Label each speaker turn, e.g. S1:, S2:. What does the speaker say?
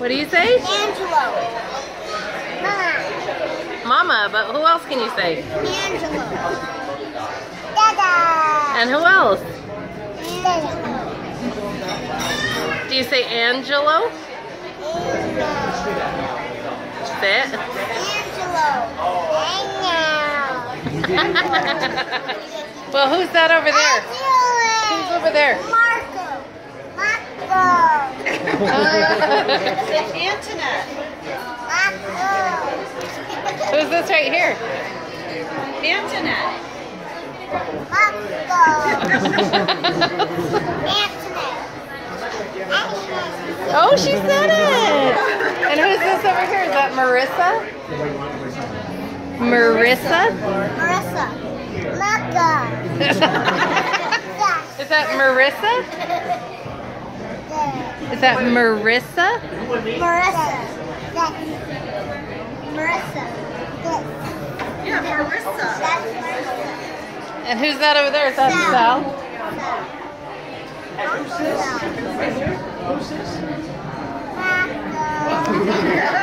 S1: What do you say?
S2: Angelo. Mama.
S1: Mama, but who else can you say?
S2: Angelo. Dada.
S1: And who else?
S2: Dada.
S1: Do you say Angelo? Say it.
S2: Angelo.
S1: well, who's that over there? Who's over there?
S2: Marco. Marco.
S3: Antoinette.
S1: Who's this right here?
S3: Antoinette.
S1: oh, she said it! And who's this over here? Is that Marissa? Marissa?
S2: Marissa. Marco.
S1: Is that Marissa? Is that Marissa?
S2: Marissa. Marissa.
S3: Yeah, Marissa.
S2: That's Marissa.
S1: And who's that over there? Is that Sal?
S2: Sal. Marco.